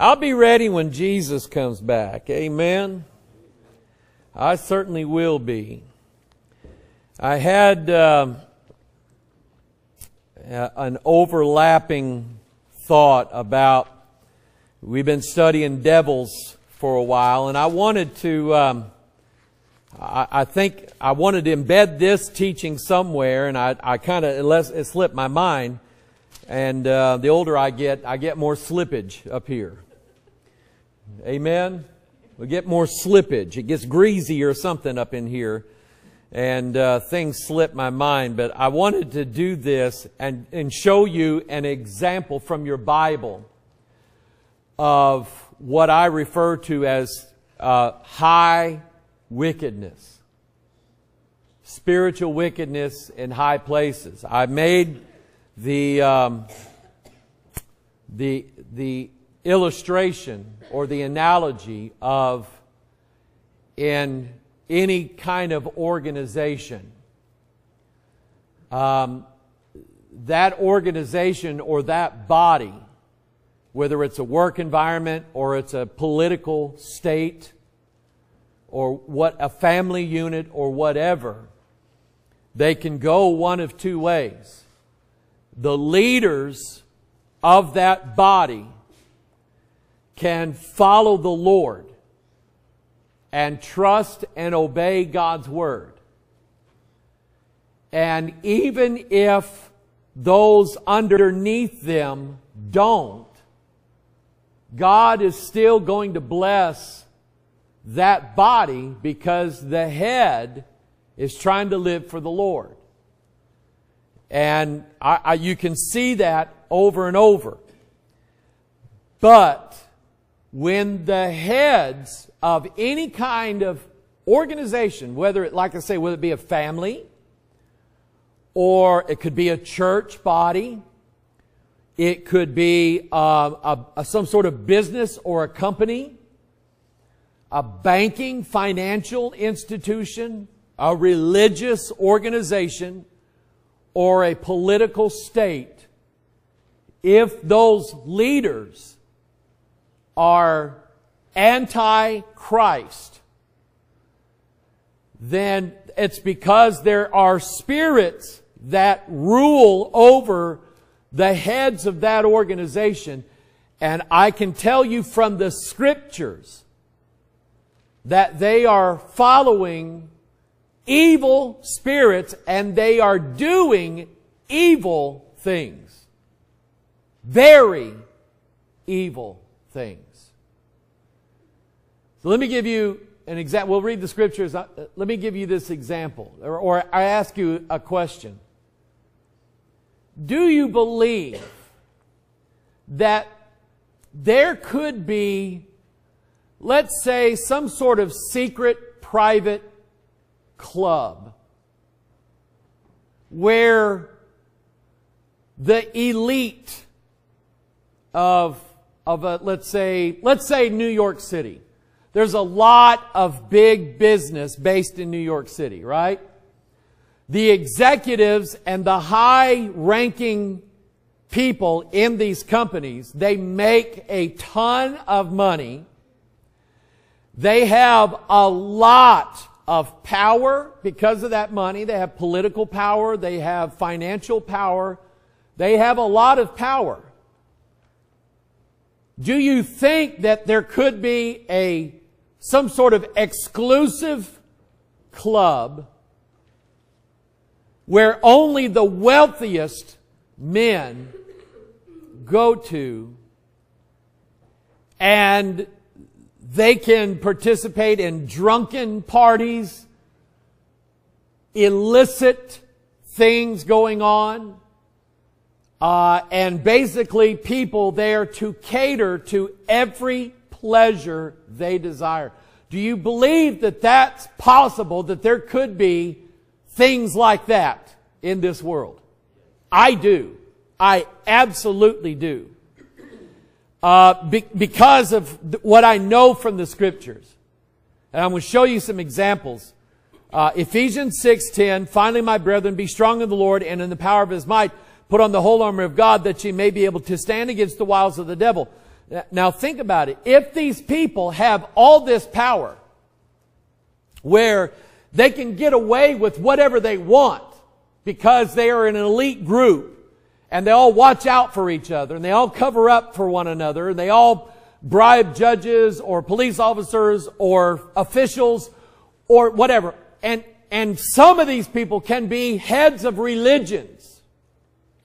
I'll be ready when Jesus comes back. Amen. I certainly will be. I had um, an overlapping thought about we've been studying devils for a while, and I wanted to. Um, I, I, think I wanted to embed this teaching somewhere, and I, I kind of it, it slipped my mind. And uh, the older I get, I get more slippage up here. Amen. We get more slippage. It gets greasy or something up in here. And uh, things slip my mind. But I wanted to do this and, and show you an example from your Bible of what I refer to as uh, high wickedness. Spiritual wickedness in high places. I made the, um, the, the illustration or the analogy of in any kind of organization. Um, that organization or that body, whether it's a work environment or it's a political state or what a family unit or whatever, they can go one of two ways. The leaders of that body can follow the Lord and trust and obey God's Word. And even if those underneath them don't, God is still going to bless that body because the head is trying to live for the Lord. And I, I, you can see that over and over. But when the heads of any kind of organization, whether it, like I say, whether it be a family, or it could be a church body, it could be uh, a, a, some sort of business or a company, a banking, financial institution, a religious organization, or a political state, if those leaders are anti-Christ, then it's because there are spirits that rule over the heads of that organization. And I can tell you from the scriptures that they are following evil spirits and they are doing evil things. Very evil things. So let me give you an example. We'll read the scriptures. Uh, let me give you this example, or, or I ask you a question. Do you believe that there could be, let's say, some sort of secret private club where the elite of, of a, let's say, let's say New York City there's a lot of big business based in New York City, right? The executives and the high ranking people in these companies, they make a ton of money. They have a lot of power because of that money. They have political power. They have financial power. They have a lot of power. Do you think that there could be a some sort of exclusive club where only the wealthiest men go to and they can participate in drunken parties, illicit things going on, uh, and basically people there to cater to every pleasure they desire. Do you believe that that's possible, that there could be things like that in this world? I do. I absolutely do. Uh, be, because of th- what I know from the scriptures. And I'm going to show you some examples. Uh, Ephesians 6.10, Finally, my brethren, be strong in the Lord and in the power of his might. Put on the whole armor of God that ye may be able to stand against the wiles of the devil. Now think about it. If these people have all this power, where they can get away with whatever they want because they are an elite group and they all watch out for each other and they all cover up for one another and they all bribe judges or police officers or officials or whatever. And, and some of these people can be heads of religions.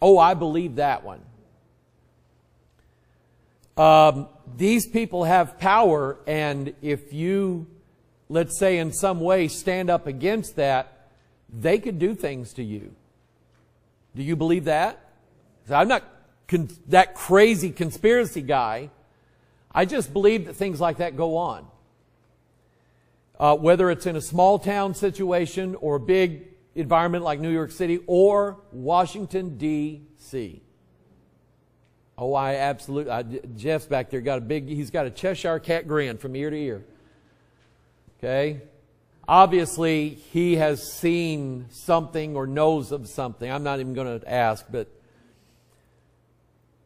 Oh, I believe that one. Um, these people have power, and if you, let's say, in some way stand up against that, they could do things to you. Do you believe that? I'm not that crazy conspiracy guy. I just believe that things like that go on. Uh, whether it's in a small town situation or a big environment like New York City or Washington, D.C. Oh, I absolutely. I, Jeff's back there got a big, he's got a Cheshire cat grin from ear to ear. Okay? Obviously, he has seen something or knows of something. I'm not even going to ask, but.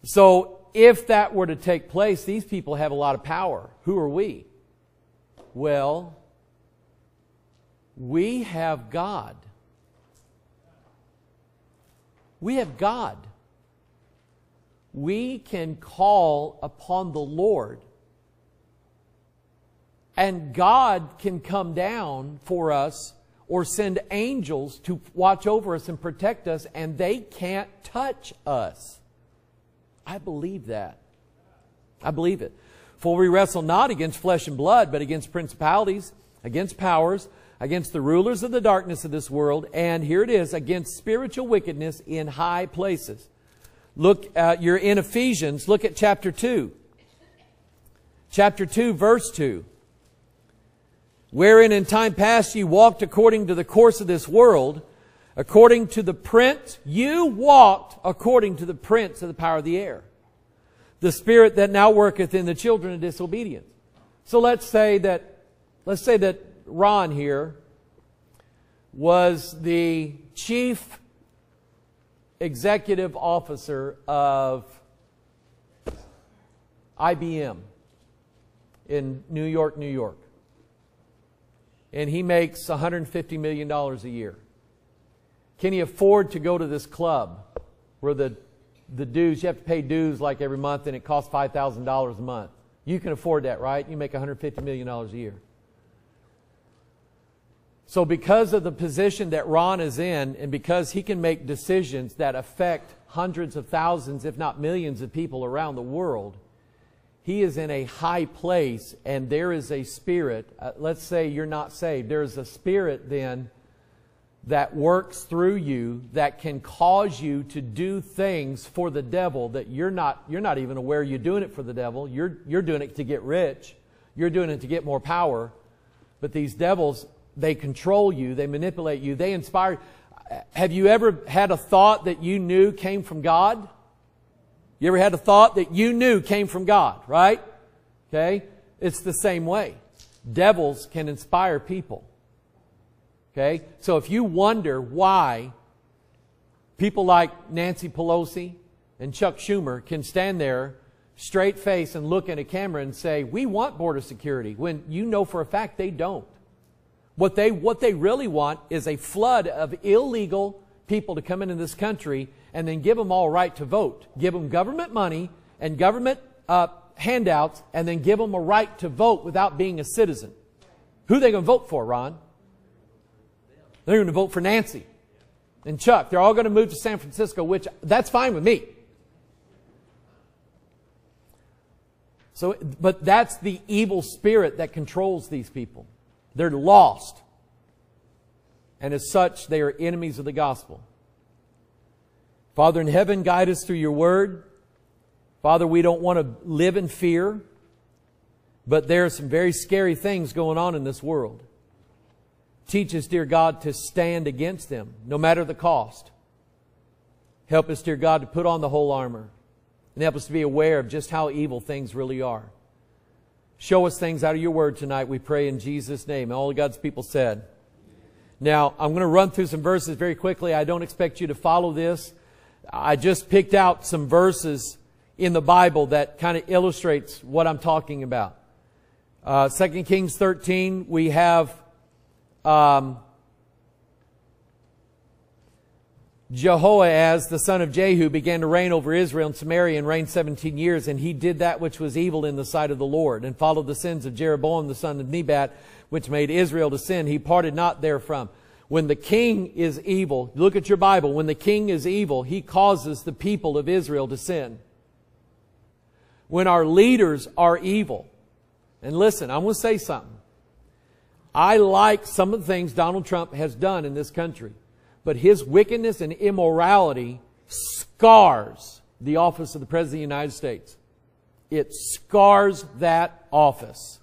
So, if that were to take place, these people have a lot of power. Who are we? Well, we have God. We have God we can call upon the Lord. And God can come down for us or send angels to watch over us and protect us, and they can't touch us. I believe that. I believe it. For we wrestle not against flesh and blood, but against principalities, against powers, against the rulers of the darkness of this world, and here it is, against spiritual wickedness in high places. Look, uh, you're in Ephesians. Look at chapter 2. Chapter 2, verse 2. Wherein in time past you walked according to the course of this world, according to the prince, you walked according to the prince of the power of the air, the spirit that now worketh in the children of disobedience. So let's say that, let's say that Ron here was the chief executive officer of IBM in New York, New York. And he makes $150 million a year. Can he afford to go to this club where the, the dues, you have to pay dues like every month and it costs $5,000 a month? You can afford that, right? You make $150 million a year. So, because of the position that Ron is in, and because he can make decisions that affect hundreds of thousands, if not millions of people around the world, he is in a high place, and there is a spirit. Uh, let's say you're not saved. There is a spirit then that works through you that can cause you to do things for the devil that you're not, you're not even aware you're doing it for the devil. You're, you're doing it to get rich, you're doing it to get more power. But these devils they control you, they manipulate you, they inspire. Have you ever had a thought that you knew came from God? You ever had a thought that you knew came from God, right? Okay? It's the same way. Devils can inspire people. Okay? So if you wonder why people like Nancy Pelosi and Chuck Schumer can stand there straight face and look in a camera and say, we want border security, when you know for a fact they don't. What they, what they really want is a flood of illegal people to come into this country and then give them all right to vote. Give them government money and government uh, handouts and then give them a right to vote without being a citizen. Who are they going to vote for, Ron? They're going to vote for Nancy and Chuck. They're all going to move to San Francisco, which that's fine with me. So, but that's the evil spirit that controls these people. They're lost. And as such, they are enemies of the gospel. Father in heaven, guide us through your word. Father, we don't want to live in fear, but there are some very scary things going on in this world. Teach us, dear God, to stand against them, no matter the cost. Help us, dear God, to put on the whole armor and help us to be aware of just how evil things really are. Show us things out of your word tonight, we pray in Jesus' name. all God's people said. Now, I'm going to run through some verses very quickly. I don't expect you to follow this. I just picked out some verses in the Bible that kind of illustrates what I'm talking about. Uh, 2 Kings 13, we have um, Jehoahaz, the son of Jehu, began to reign over Israel and Samaria and reigned 17 years, and he did that which was evil in the sight of the Lord, and followed the sins of Jeroboam, the son of Nebat, which made Israel to sin. He parted not therefrom. When the king is evil, look at your Bible, when the king is evil, he causes the people of Israel to sin. When our leaders are evil, and listen, I'm going to say something. I like some of the things Donald Trump has done in this country but his wickedness and immorality scars the office of the President of the United States. It scars that office.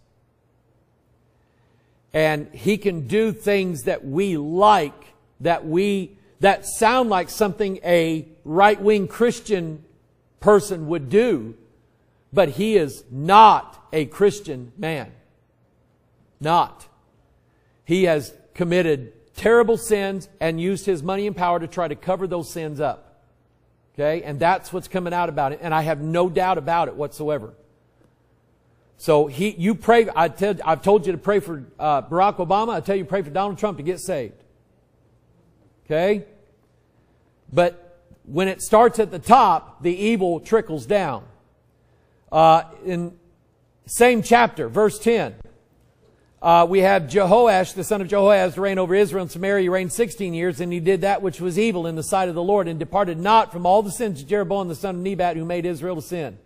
And he can do things that we like, that we, that sound like something a right-wing Christian person would do, but he is not a Christian man. Not. He has committed terrible sins and used his money and power to try to cover those sins up. Okay? And that's what's coming out about it. And I have no doubt about it whatsoever. So he, you pray, I tell, I've told you to pray for uh, Barack Obama. I tell you pray for Donald Trump to get saved. Okay? But when it starts at the top, the evil trickles down. Uh, in same chapter, verse 10. Uh, we have Jehoash, the son of Jehoahaz, to reign over Israel and Samaria. He reigned 16 years, and he did that which was evil in the sight of the Lord, and departed not from all the sins of Jeroboam, the son of Nebat, who made Israel to sin.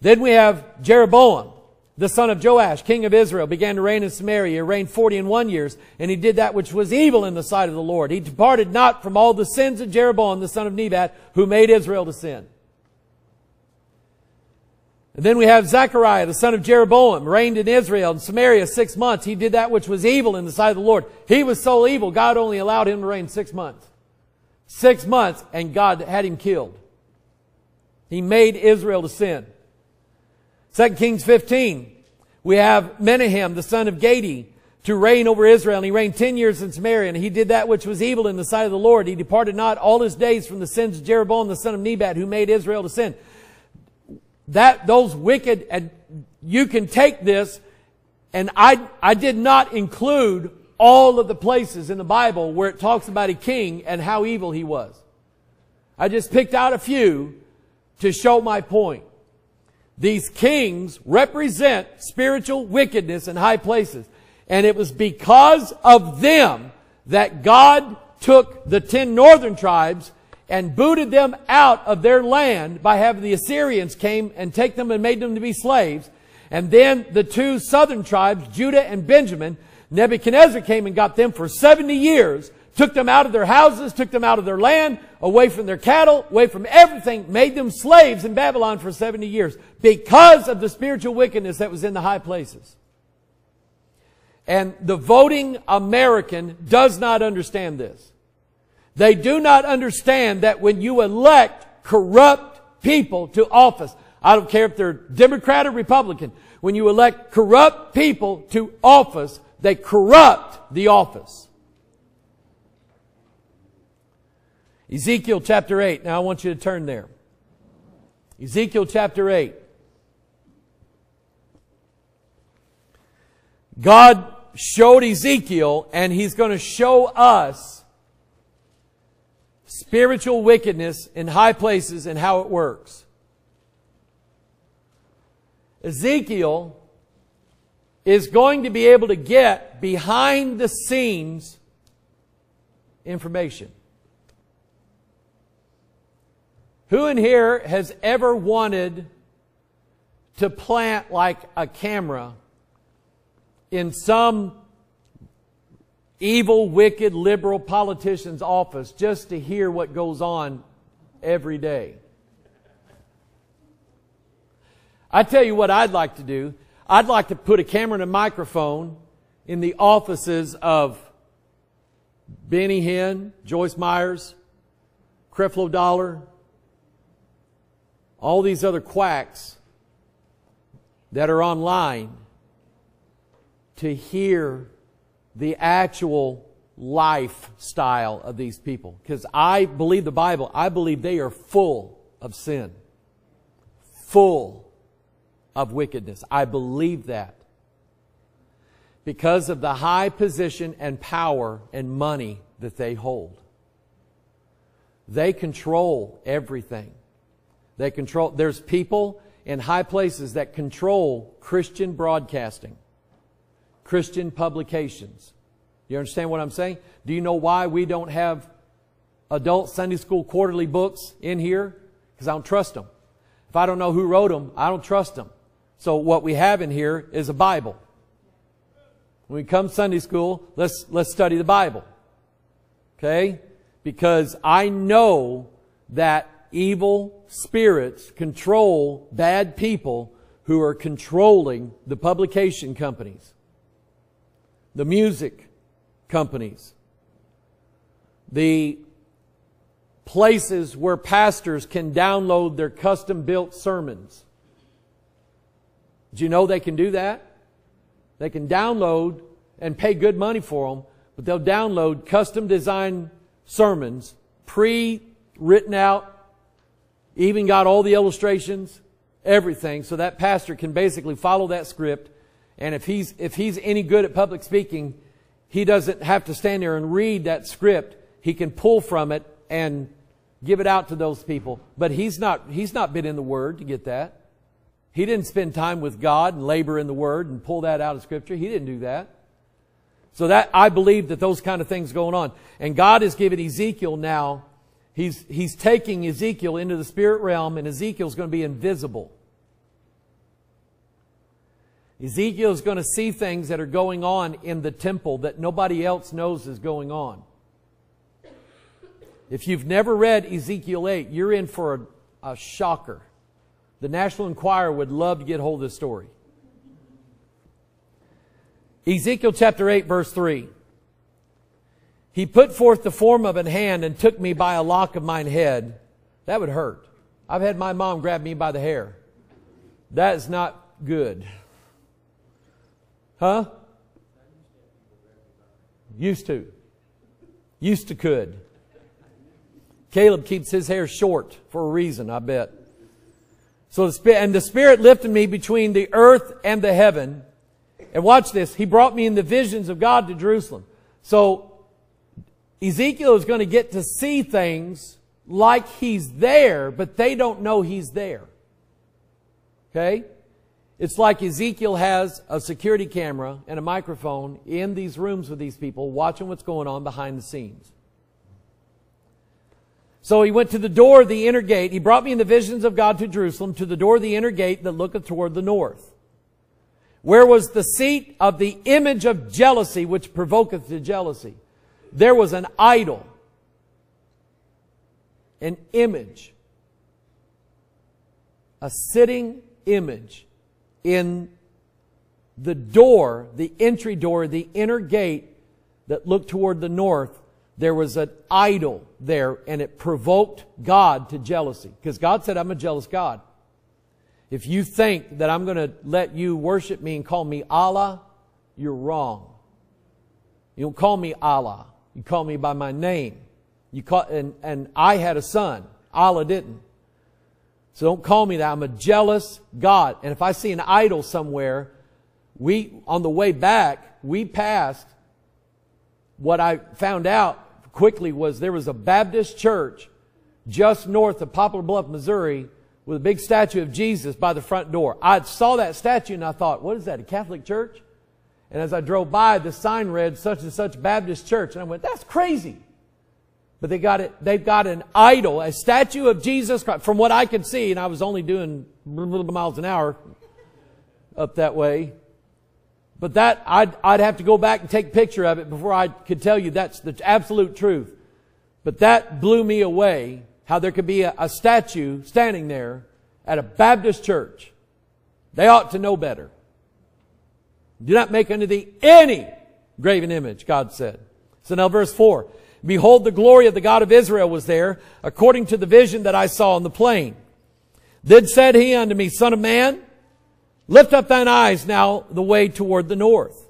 Then we have Jeroboam, the son of Joash, king of Israel, began to reign in Samaria. Reigned 40 and one years, and he did that which was evil in the sight of the Lord. He departed not from all the sins of Jeroboam, the son of Nebat, who made Israel to sin. And then we have Zechariah, the son of Jeroboam, reigned in Israel and Samaria six months. He did that which was evil in the sight of the Lord. He was so evil, God only allowed him to reign six months. Six months, and God had him killed. He made Israel to sin. 2 Kings 15, we have Menahem, the son of Gadi, to reign over Israel. And he reigned ten years in Samaria, and he did that which was evil in the sight of the Lord. He departed not all his days from the sins of Jeroboam, the son of Nebat, who made Israel to sin that those wicked and you can take this and I I did not include all of the places in the Bible where it talks about a king and how evil he was. I just picked out a few to show my point. These kings represent spiritual wickedness in high places. And it was because of them that God took the ten northern tribes and booted them out of their land by having the Assyrians came and take them and made them to be slaves. And then the two southern tribes, Judah and Benjamin, Nebuchadnezzar came and got them for 70 years, took them out of their houses, took them out of their land, away from their cattle, away from everything, made them slaves in Babylon for 70 years because of the spiritual wickedness that was in the high places. And the voting American does not understand this. They do not understand that when you elect corrupt people to office, I don't care if they're Democrat or Republican, when you elect corrupt people to office, they corrupt the office. Ezekiel chapter 8. Now I want you to turn there. Ezekiel chapter 8. God showed Ezekiel, and He's going to show us spiritual wickedness in high places and how it works. Ezekiel is going to be able to get behind the scenes information. Who in here has ever wanted to plant like a camera in some evil, wicked, liberal politician's office just to hear what goes on every day. I tell you what I'd like to do. I'd like to put a camera and a microphone in the offices of Benny Hinn, Joyce Meyers, Creflo Dollar, all these other quacks that are online to hear the actual lifestyle of these people. Because I believe the Bible, I believe they are full of sin. full of wickedness. I believe that. Because of the high position and power and money that they hold. They control everything. They control, there's people in high places that control Christian broadcasting, Christian publications. You understand what I'm saying? Do you know why we don't have adult Sunday school quarterly books in here? Because I don't trust them. If I don't know who wrote them, I don't trust them. So what we have in here is a Bible. When we come Sunday school, let's, let's study the Bible. Okay? Because I know that evil spirits control bad people who are controlling the publication companies, the music companies, the places where pastors can download their custom built sermons. Do you know they can do that? They can download and pay good money for them, but they'll download custom designed sermons, pre written out, even got all the illustrations, everything, so that pastor can basically follow that script. And if he's, if he's any good at public speaking, he doesn't have to stand there and read that script. He can pull from it and give it out to those people. But he's not, he's not been in the Word to get that. He didn't spend time with God and labor in the Word and pull that out of Scripture. He didn't do that. So that, I believe that those kind of things going on. And God has given Ezekiel now He's, he's taking Ezekiel into the spirit realm, and Ezekiel's going to be invisible. Ezekiel's going to see things that are going on in the temple that nobody else knows is going on. If you've never read Ezekiel 8, you're in for a, a shocker. The National Enquirer would love to get hold of this story. Ezekiel chapter 8, verse 3. He put forth the form of an hand and took me by a lock of mine head. That would hurt. I've had my mom grab me by the hair. That is not good. Huh? Used to. Used to could. Caleb keeps his hair short for a reason, I bet. So the Spirit, and the Spirit lifted me between the earth and the heaven. And watch this. He brought me in the visions of God to Jerusalem. So Ezekiel is going to get to see things like he's there, but they don't know he's there. Okay? It's like Ezekiel has a security camera and a microphone in these rooms with these people watching what's going on behind the scenes. So he went to the door of the inner gate. He brought me in the visions of God to Jerusalem, to the door of the inner gate that looketh toward the north. Where was the seat of the image of jealousy which provoketh to jealousy? there was an idol, an image, a sitting image in the door, the entry door, the inner gate that looked toward the north. There was an idol there and it provoked God to jealousy because God said, I'm a jealous God. If you think that I'm going to let you worship me and call me Allah, you're wrong. You don't call me Allah. You call me by my name. You call, and, and I had a son. Allah didn't. So don't call me that. I'm a jealous God. And if I see an idol somewhere, we, on the way back, we passed what I found out quickly was there was a Baptist church just north of Poplar Bluff, Missouri, with a big statue of Jesus by the front door. I saw that statue and I thought, what is that, a Catholic church? And as I drove by, the sign read such and such Baptist church. And I went, that's crazy. But they got it, they've got an idol, a statue of Jesus Christ, from what I could see, and I was only doing miles an hour up that way. But that, I'd, I'd have to go back and take a picture of it before I could tell you that's the absolute truth. But that blew me away, how there could be a, a statue standing there at a Baptist church. They ought to know better. Do not make unto thee any graven image, God said. So now verse 4. Behold, the glory of the God of Israel was there, according to the vision that I saw in the plain. Then said he unto me, Son of man, lift up thine eyes now the way toward the north.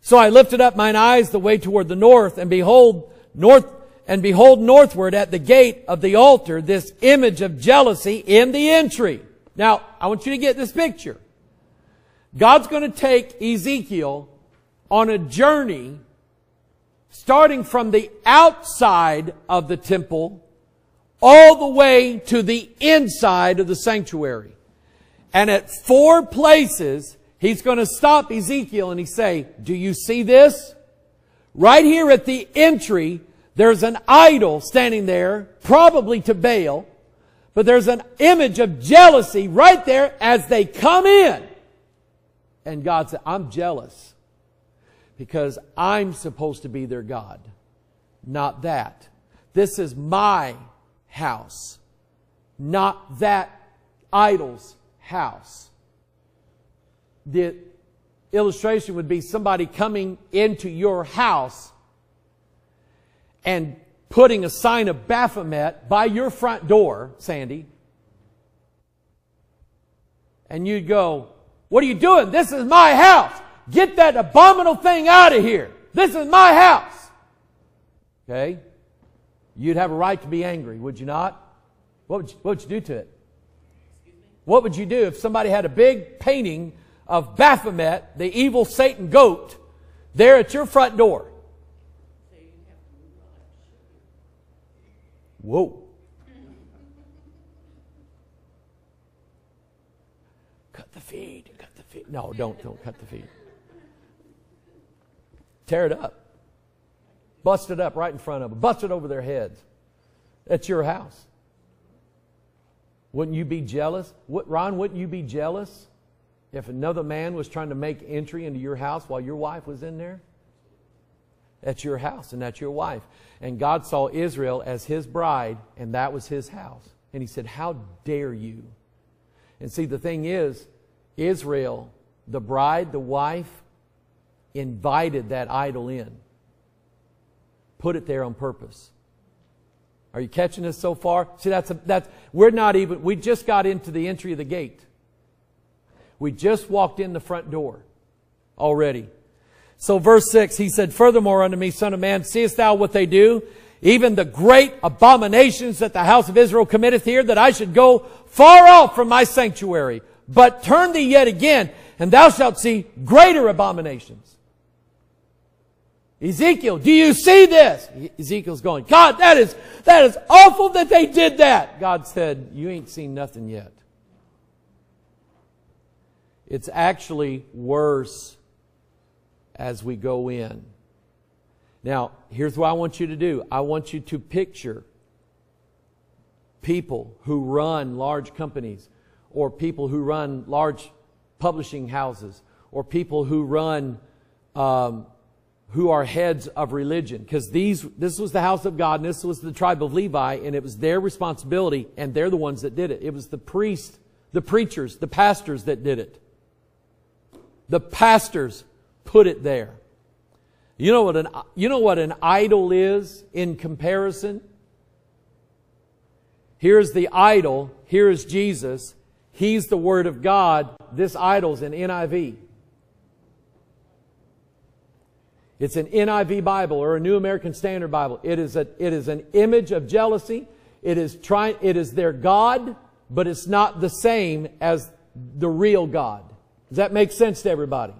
So I lifted up mine eyes the way toward the north, and behold, north, and behold northward at the gate of the altar this image of jealousy in the entry. Now, I want you to get this picture. God's going to take Ezekiel on a journey starting from the outside of the temple all the way to the inside of the sanctuary. And at four places, he's going to stop Ezekiel and he say, do you see this? Right here at the entry, there's an idol standing there, probably to Baal, but there's an image of jealousy right there as they come in. And God said, I'm jealous because I'm supposed to be their God, not that. This is my house, not that idol's house. The illustration would be somebody coming into your house and putting a sign of Baphomet by your front door, Sandy. And you'd go, what are you doing? This is my house. Get that abominable thing out of here. This is my house. Okay? You'd have a right to be angry, would you not? What would you, what would you do to it? What would you do if somebody had a big painting of Baphomet, the evil Satan goat, there at your front door? Whoa. Cut the feed, cut the feed. No, don't, don't cut the feed. Tear it up. Bust it up right in front of them. Bust it over their heads. That's your house. Wouldn't you be jealous? What, Ron, wouldn't you be jealous if another man was trying to make entry into your house while your wife was in there? That's your house and that's your wife. And God saw Israel as his bride and that was his house. And he said, How dare you? And see, the thing is, Israel, the bride, the wife, invited that idol in, put it there on purpose. Are you catching this so far? See, that's, a, that's, we're not even, we just got into the entry of the gate. We just walked in the front door already. So verse 6, he said, Furthermore unto me, son of man, seest thou what they do? Even the great abominations that the house of Israel committeth here, that I should go far off from my sanctuary. But turn thee yet again, and thou shalt see greater abominations. Ezekiel, do you see this? Ezekiel's going, God, that is, that is awful that they did that. God said, you ain't seen nothing yet. It's actually worse as we go in. Now, here's what I want you to do. I want you to picture people who run large companies or people who run large publishing houses or people who run um, who are heads of religion because these this was the house of god and this was the tribe of levi and it was their responsibility and they're the ones that did it it was the priests the preachers the pastors that did it the pastors put it there. You know what an, you know what an idol is in comparison? Here's the idol. Here is Jesus. He's the Word of God. This idol's an NIV. It's an NIV Bible or a New American Standard Bible. It is, a, it is an image of jealousy. It is, trying, it is their God, but it's not the same as the real God. Does that make sense to everybody?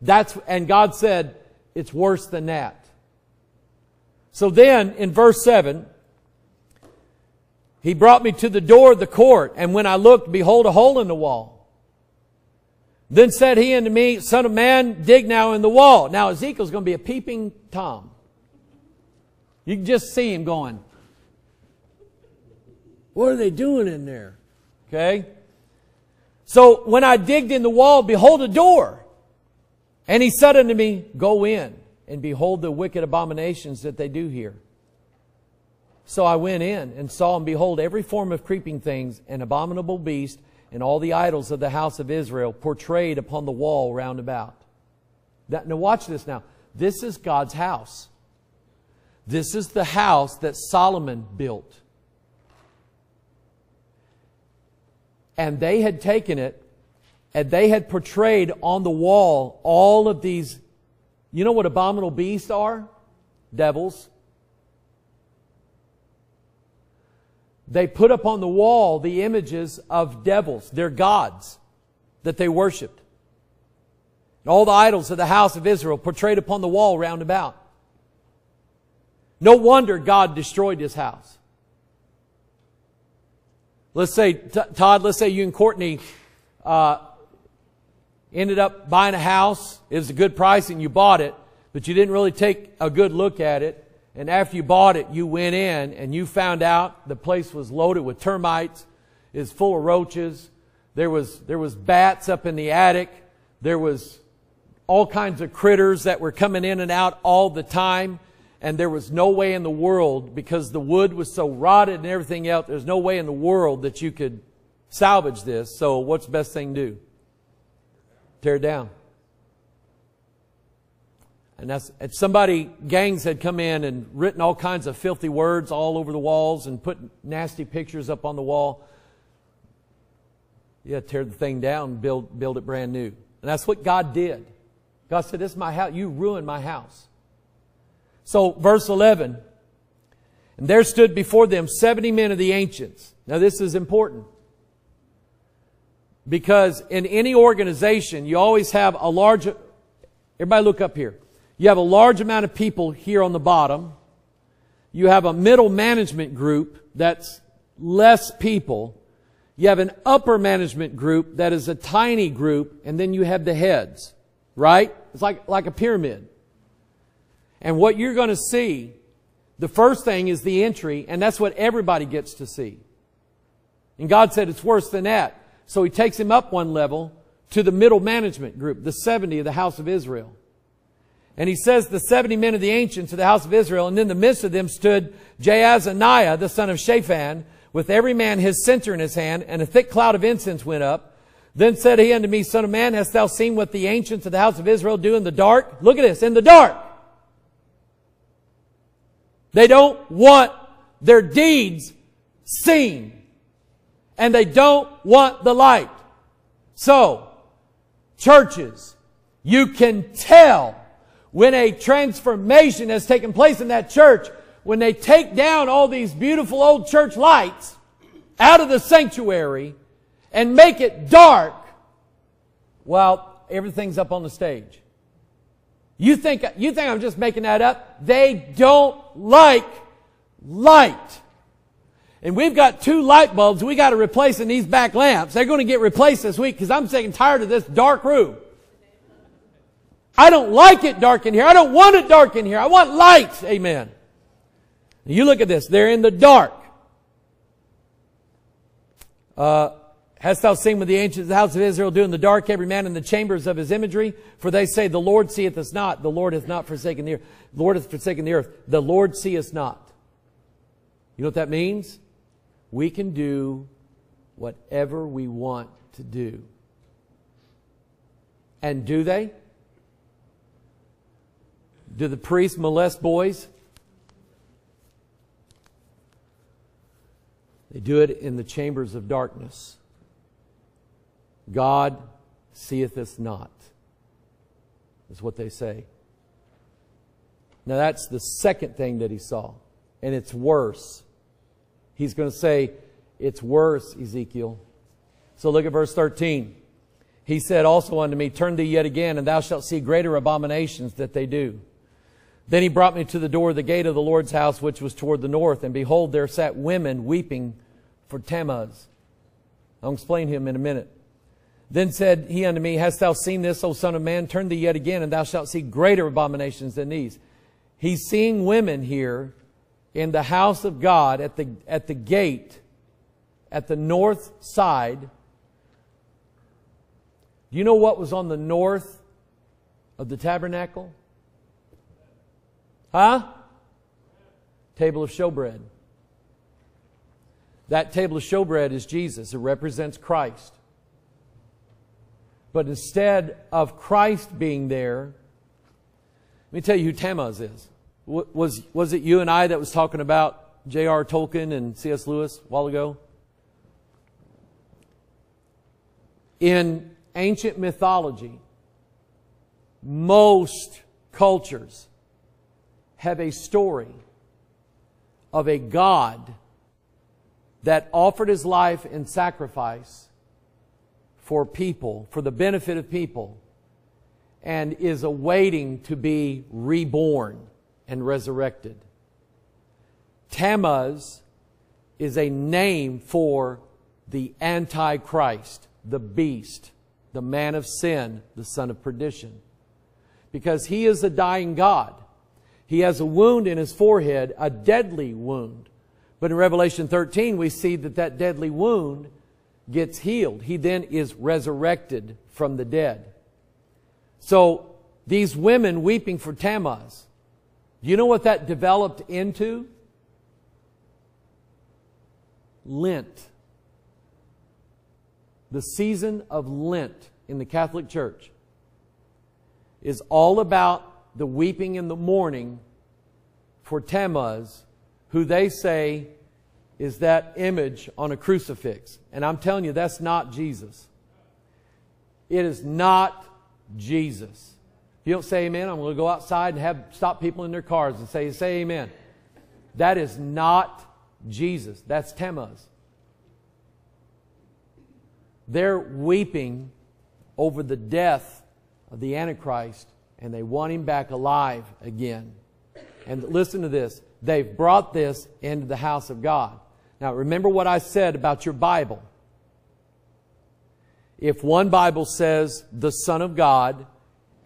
That's, and God said, it's worse than that. So then, in verse 7, he brought me to the door of the court, and when I looked, behold, a hole in the wall. Then said he unto me, Son of man, dig now in the wall. Now Ezekiel's going to be a peeping Tom. You can just see him going, What are they doing in there? Okay? So when I digged in the wall, behold a door. And he said unto me, Go in and behold the wicked abominations that they do here. So I went in and saw and behold every form of creeping things and abominable beast and all the idols of the house of Israel portrayed upon the wall round about. That, now watch this now. This is God's house. This is the house that Solomon built. And they had taken it and they had portrayed on the wall all of these, you know what abominable beasts are? Devils. They put up on the wall the images of devils, their gods that they worshiped. All the idols of the house of Israel portrayed upon the wall round about. No wonder God destroyed his house. Let's say, Todd, let's say you and Courtney uh, ended up buying a house. It was a good price and you bought it, but you didn't really take a good look at it. And after you bought it, you went in and you found out the place was loaded with termites, is full of roaches. There was, there was bats up in the attic. There was all kinds of critters that were coming in and out all the time. And there was no way in the world, because the wood was so rotted and everything else, there's no way in the world that you could salvage this. So what's the best thing to do? Tear it down. And that's, if somebody, gangs had come in and written all kinds of filthy words all over the walls and put nasty pictures up on the wall. Yeah, tear the thing down, build, build it brand new. And that's what God did. God said, this is my house. You ruined my house. So, verse 11. And there stood before them 70 men of the ancients. Now this is important. Because in any organization, you always have a large, everybody look up here. You have a large amount of people here on the bottom. You have a middle management group that's less people. You have an upper management group that is a tiny group, and then you have the heads, right? It's like, like a pyramid. And what you're going to see, the first thing is the entry, and that's what everybody gets to see. And God said it's worse than that. So He takes him up one level to the middle management group, the 70 of the house of Israel. And he says, the 70 men of the ancients of the house of Israel, and in the midst of them stood Jaazaniah, the son of Shaphan, with every man his censer in his hand, and a thick cloud of incense went up. Then said he unto me, Son of man, hast thou seen what the ancients of the house of Israel do in the dark? Look at this, in the dark. They don't want their deeds seen. And they don't want the light. So, churches, you can tell when a transformation has taken place in that church, when they take down all these beautiful old church lights out of the sanctuary and make it dark while everything's up on the stage. You think, you think I'm just making that up? They don't like light. And we've got two light bulbs we got to replace in these back lamps. They're going to get replaced this week because I'm sick and tired of this dark room. I don't like it dark in here. I don't want it dark in here. I want light. Amen. You look at this. They're in the dark. Uh, Hast thou seen what the ancients of the house of Israel do in the dark, every man in the chambers of his imagery? For they say, the Lord seeth us not. The Lord hath not forsaken the earth. The Lord hath forsaken the earth. The Lord seeth us not. You know what that means? We can do whatever we want to do. And do they? Do the priests molest boys? They do it in the chambers of darkness. God seeth us not, is what they say. Now that's the second thing that he saw. And it's worse. He's going to say, it's worse, Ezekiel. So look at verse 13. He said also unto me, Turn thee yet again, and thou shalt see greater abominations that they do. Then he brought me to the door of the gate of the Lord's house, which was toward the north, and behold, there sat women weeping for Tammuz. I'll explain him in a minute. Then said he unto me, Hast thou seen this, O son of man? Turn thee yet again, and thou shalt see greater abominations than these. He's seeing women here in the house of God at the, at the gate, at the north side. Do you know what was on the north of the tabernacle? Huh? Table of showbread. That table of showbread is Jesus. It represents Christ. But instead of Christ being there, let me tell you who Tammuz is. Was, was it you and I that was talking about J.R. Tolkien and C.S. Lewis a while ago? In ancient mythology, most cultures have a story of a God that offered his life in sacrifice for people, for the benefit of people, and is awaiting to be reborn and resurrected. Tammuz is a name for the Antichrist, the beast, the man of sin, the son of perdition. Because he is a dying God. He has a wound in his forehead, a deadly wound. But in Revelation 13, we see that that deadly wound gets healed. He then is resurrected from the dead. So these women weeping for Tammuz, do you know what that developed into? Lent. The season of Lent in the Catholic Church is all about the weeping and the mourning for Tammuz, who they say is that image on a crucifix. And I'm telling you, that's not Jesus. It is not Jesus. If you don't say amen, I'm going to go outside and have stop people in their cars and say, say amen. That is not Jesus. That's Tammuz. They're weeping over the death of the Antichrist and they want him back alive again. And listen to this. They've brought this into the house of God. Now remember what I said about your Bible. If one Bible says the Son of God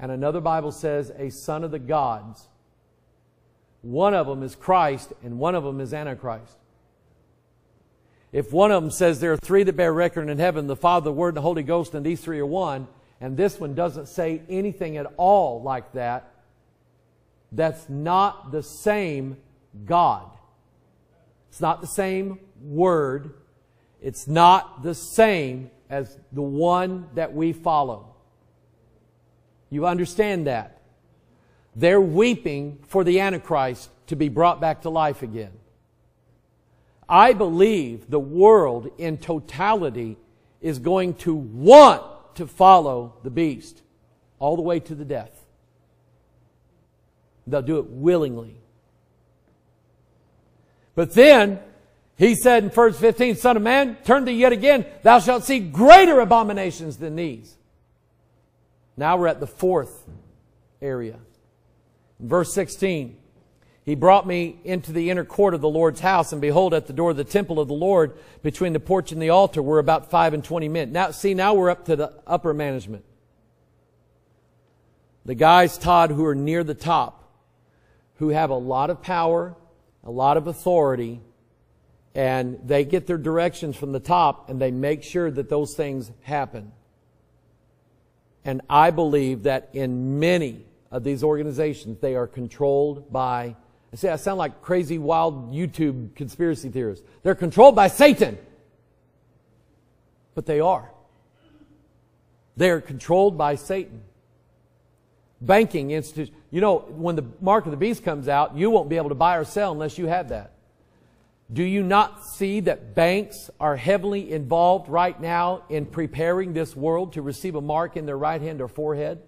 and another Bible says a son of the gods, one of them is Christ and one of them is Antichrist. If one of them says there are three that bear record in heaven, the Father, the Word, and the Holy Ghost, and these three are one, and this one doesn't say anything at all like that, that's not the same God. It's not the same Word. It's not the same as the one that we follow. You understand that? They're weeping for the Antichrist to be brought back to life again. I believe the world in totality is going to want to follow the beast all the way to the death. They'll do it willingly. But then, he said in verse 15, Son of man, turn thee yet again, thou shalt see greater abominations than these. Now we're at the fourth area. verse 16, he brought me into the inner court of the Lord's house, and behold, at the door of the temple of the Lord, between the porch and the altar, were about five and twenty men. Now, see, now we're up to the upper management. The guys, Todd, who are near the top, who have a lot of power, a lot of authority, and they get their directions from the top, and they make sure that those things happen. And I believe that in many of these organizations, they are controlled by I say I sound like crazy, wild YouTube conspiracy theorists. They're controlled by Satan. But they are. They are controlled by Satan. Banking institutions. You know, when the mark of the beast comes out, you won't be able to buy or sell unless you have that. Do you not see that banks are heavily involved right now in preparing this world to receive a mark in their right hand or forehead?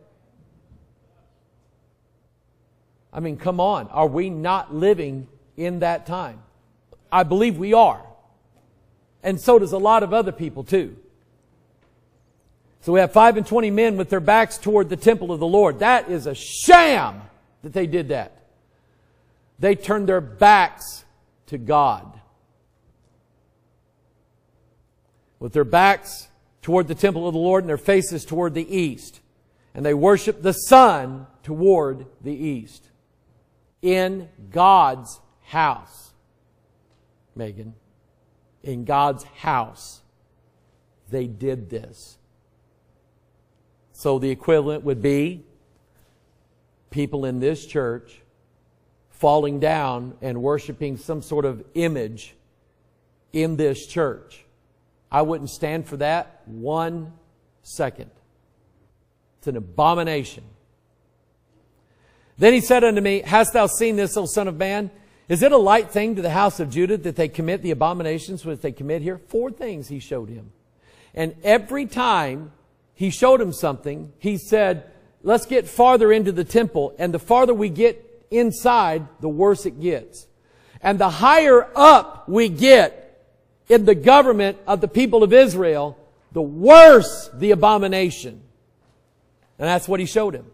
I mean, come on. Are we not living in that time? I believe we are. And so does a lot of other people too. So we have five and twenty men with their backs toward the temple of the Lord. That is a sham that they did that. They turned their backs to God. With their backs toward the temple of the Lord and their faces toward the east. And they worshiped the sun toward the east in God's house. Megan, in God's house, they did this. So the equivalent would be people in this church falling down and worshiping some sort of image in this church. I wouldn't stand for that one second. It's an abomination. Then he said unto me, Hast thou seen this, O son of man? Is it a light thing to the house of Judah that they commit the abominations which they commit here? Four things he showed him. And every time he showed him something, he said, let's get farther into the temple. And the farther we get inside, the worse it gets. And the higher up we get in the government of the people of Israel, the worse the abomination. And that's what he showed him.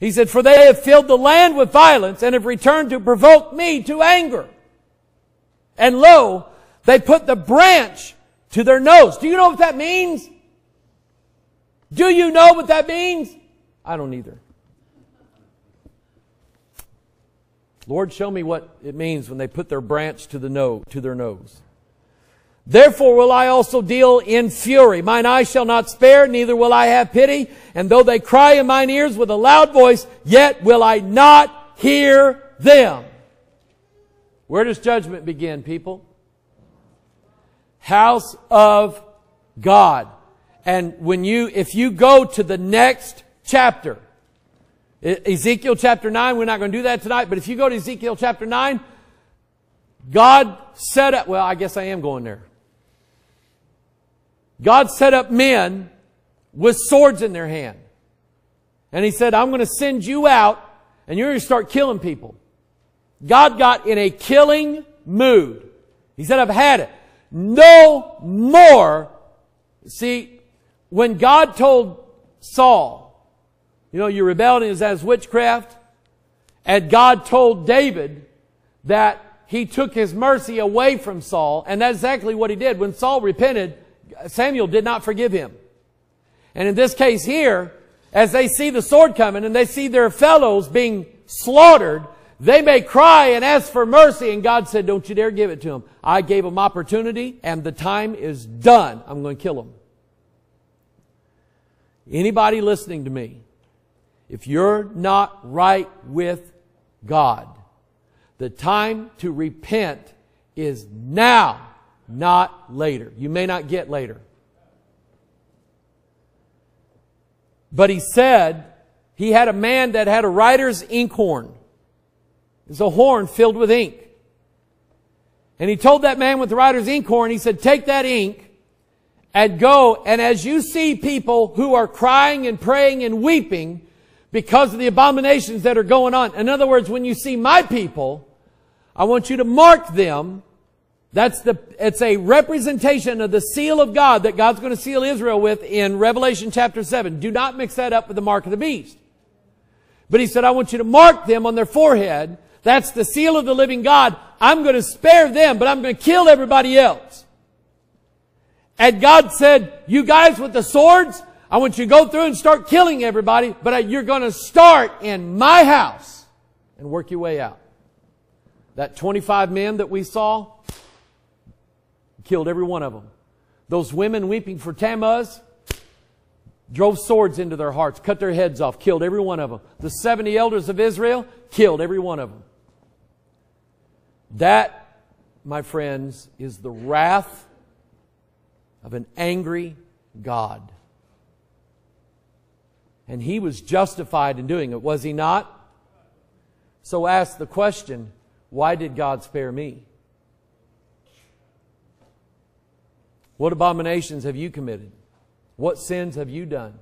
He said, For they have filled the land with violence and have returned to provoke me to anger. And lo, they put the branch to their nose. Do you know what that means? Do you know what that means? I don't either. Lord, show me what it means when they put their branch to the nose, to their nose. Therefore will I also deal in fury. Mine eye shall not spare, neither will I have pity. And though they cry in mine ears with a loud voice, yet will I not hear them. Where does judgment begin, people? House of God. And when you, if you go to the next chapter, Ezekiel chapter 9, we're not going to do that tonight, but if you go to Ezekiel chapter 9, God set up, well, I guess I am going there. God set up men with swords in their hand. And He said, I'm going to send you out and you're going to start killing people. God got in a killing mood. He said, I've had it. No more. See, when God told Saul, you know, your rebellion is as witchcraft, and God told David that he took his mercy away from Saul, and that's exactly what he did. When Saul repented, Samuel did not forgive him. And in this case here, as they see the sword coming and they see their fellows being slaughtered, they may cry and ask for mercy. And God said, don't you dare give it to them. I gave them opportunity and the time is done. I'm going to kill them. Anybody listening to me, if you're not right with God, the time to repent is now not later. You may not get later. But he said he had a man that had a writer's inkhorn. It's a horn filled with ink. And he told that man with the writer's inkhorn, he said, take that ink and go, and as you see people who are crying and praying and weeping because of the abominations that are going on. In other words, when you see my people, I want you to mark them that's the, it's a representation of the seal of God that God's going to seal Israel with in Revelation chapter 7. Do not mix that up with the mark of the beast. But he said, I want you to mark them on their forehead. That's the seal of the living God. I'm going to spare them, but I'm going to kill everybody else. And God said, you guys with the swords, I want you to go through and start killing everybody, but you're going to start in my house and work your way out. That 25 men that we saw, killed every one of them. Those women weeping for Tammuz drove swords into their hearts, cut their heads off, killed every one of them. The 70 elders of Israel killed every one of them. That, my friends, is the wrath of an angry God. And he was justified in doing it, was he not? So ask the question, why did God spare me? What abominations have you committed? What sins have you done?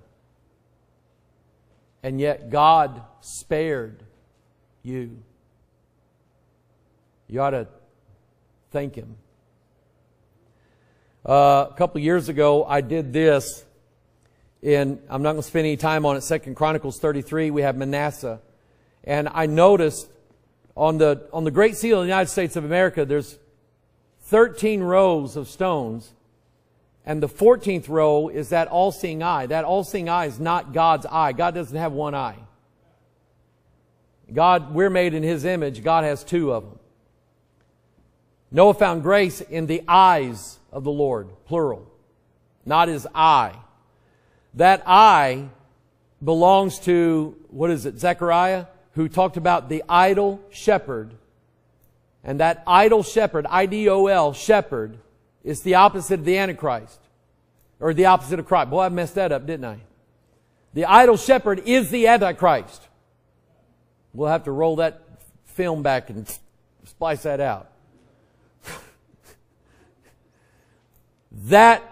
And yet God spared you. You ought to thank Him. Uh, a couple years ago, I did this. and I'm not going to spend any time on it. Second Chronicles 33, we have Manasseh, and I noticed on the on the Great Seal of the United States of America, there's 13 rows of stones and the 14th row is that all-seeing eye. That all-seeing eye is not God's eye. God doesn't have one eye. God, we're made in His image. God has two of them. Noah found grace in the eyes of the Lord, plural, not his eye. That eye belongs to, what is it, Zechariah, who talked about the idol shepherd. And that idol shepherd, I-D-O-L, shepherd, it's the opposite of the Antichrist. Or the opposite of Christ. Boy, I messed that up, didn't I? The idol shepherd is the Antichrist. We'll have to roll that film back and splice that out. that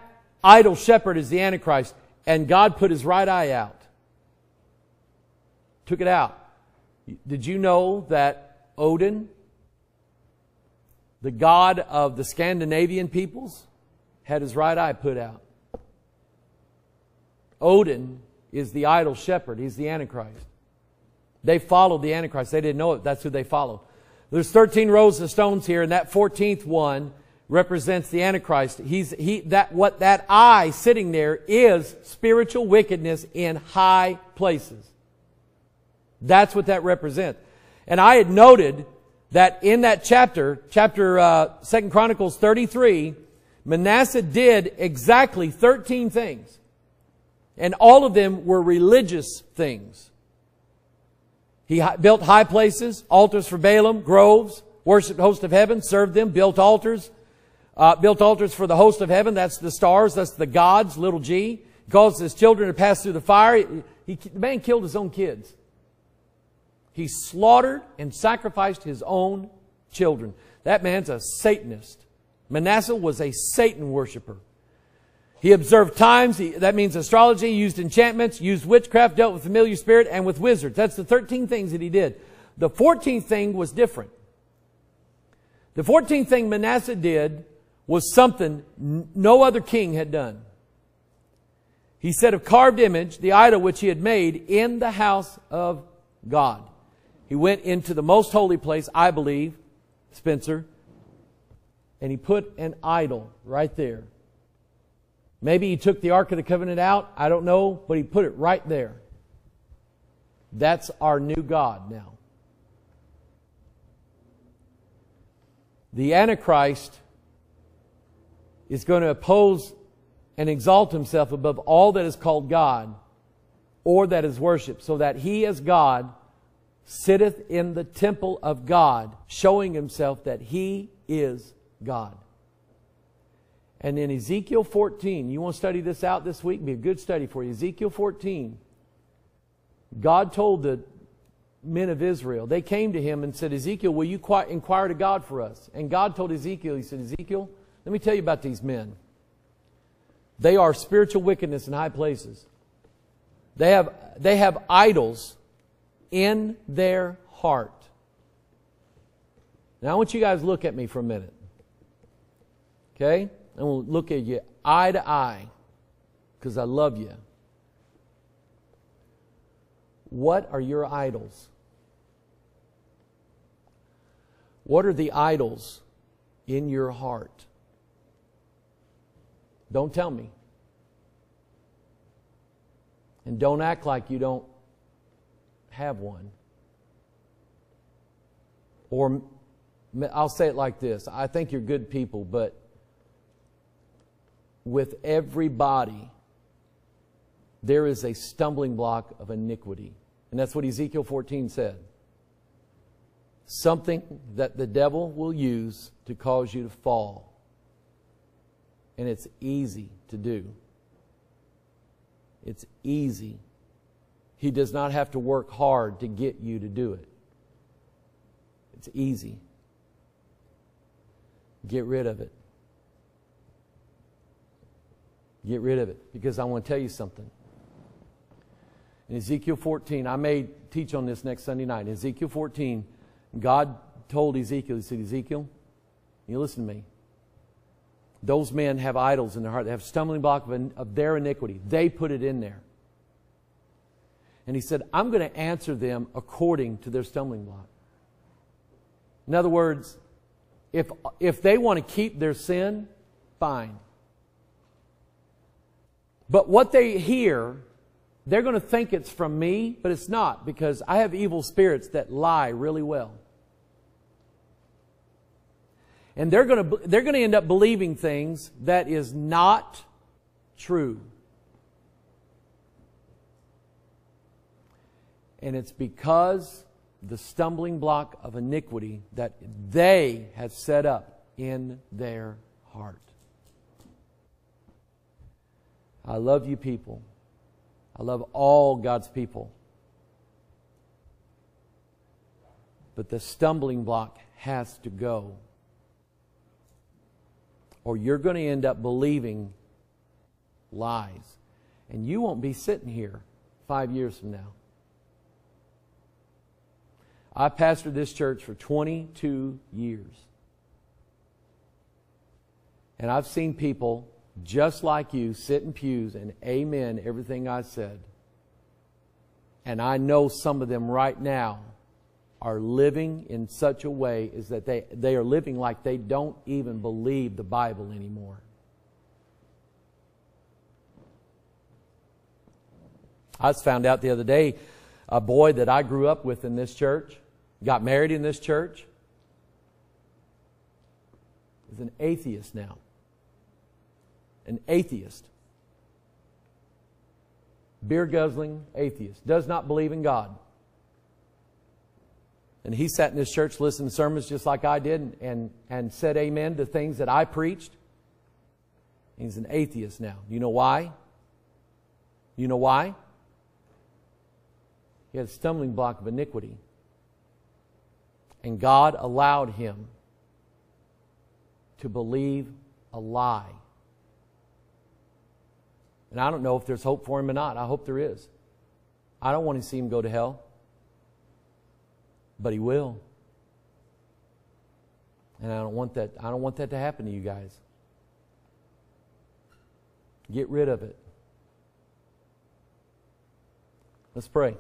idol shepherd is the Antichrist, and God put his right eye out. Took it out. Did you know that Odin the god of the Scandinavian peoples, had his right eye put out. Odin is the idol shepherd. He's the Antichrist. They followed the Antichrist. They didn't know it. That's who they followed. There's 13 rows of stones here, and that 14th one represents the Antichrist. He's, he, that, what that eye sitting there is spiritual wickedness in high places. That's what that represents. And I had noted that in that chapter, chapter uh, Second Chronicles 33, Manasseh did exactly 13 things. And all of them were religious things. He built high places, altars for Baalim, groves, worshiped host of heaven, served them, built altars, uh, built altars for the host of heaven. That's the stars. That's the gods, little g. He caused his children to pass through the fire. He, he, the man killed his own kids. He slaughtered and sacrificed his own children. That man's a Satanist. Manasseh was a Satan worshiper. He observed times, he, that means astrology, used enchantments, used witchcraft, dealt with familiar spirit, and with wizards. That's the 13 things that he did. The 14th thing was different. The 14th thing Manasseh did was something no other king had done. He said of carved image, the idol which he had made in the house of God. He went into the most holy place, I believe, Spencer, and he put an idol right there. Maybe he took the Ark of the Covenant out. I don't know, but he put it right there. That's our new God now. The Antichrist is going to oppose and exalt himself above all that is called God or that is worshiped, so that he as God sitteth in the temple of God, showing himself that he is God. And in Ezekiel 14, you want to study this out this week? Be a good study for you. Ezekiel 14, God told the men of Israel, they came to him and said, Ezekiel, will you inquire to God for us? And God told Ezekiel, He said, Ezekiel, let me tell you about these men. They are spiritual wickedness in high places. They have, they have idols in their heart. Now I want you guys to look at me for a minute. Okay? and will look at you eye to eye because I love you. What are your idols? What are the idols in your heart? Don't tell me. And don't act like you don't have one. Or I'll say it like this I think you're good people, but with everybody, there is a stumbling block of iniquity. And that's what Ezekiel 14 said. Something that the devil will use to cause you to fall. And it's easy to do. It's easy. He does not have to work hard to get you to do it. It's easy. Get rid of it. Get rid of it because I want to tell you something. In Ezekiel 14, I may teach on this next Sunday night. In Ezekiel 14, God told Ezekiel, He said, Ezekiel, you listen to me. Those men have idols in their heart. They have stumbling block of, of their iniquity. They put it in there. And he said, I'm going to answer them according to their stumbling block. In other words, if, if they want to keep their sin, fine. But what they hear, they're going to think it's from me, but it's not because I have evil spirits that lie really well. And they're going to, they're going to end up believing things that is not true. And it's because the stumbling block of iniquity that they have set up in their heart. I love you people. I love all God's people. But the stumbling block has to go. Or you're going to end up believing lies. And you won't be sitting here five years from now. I pastored this church for 22 years. And I've seen people just like you sit in pews and amen everything I said. And I know some of them right now are living in such a way is that they, they are living like they don't even believe the Bible anymore. I just found out the other day a boy that I grew up with in this church, got married in this church, is an atheist now. An atheist. Beer guzzling atheist. Does not believe in God. And he sat in this church, listened to sermons just like I did, and, and, and said amen to things that I preached. He's an atheist now. You know why? You know why? He had a stumbling block of iniquity. And God allowed him to believe a lie. And I don't know if there's hope for him or not. I hope there is. I don't want to see him go to hell. But he will. And I don't want that I don't want that to happen to you guys. Get rid of it. Let's pray.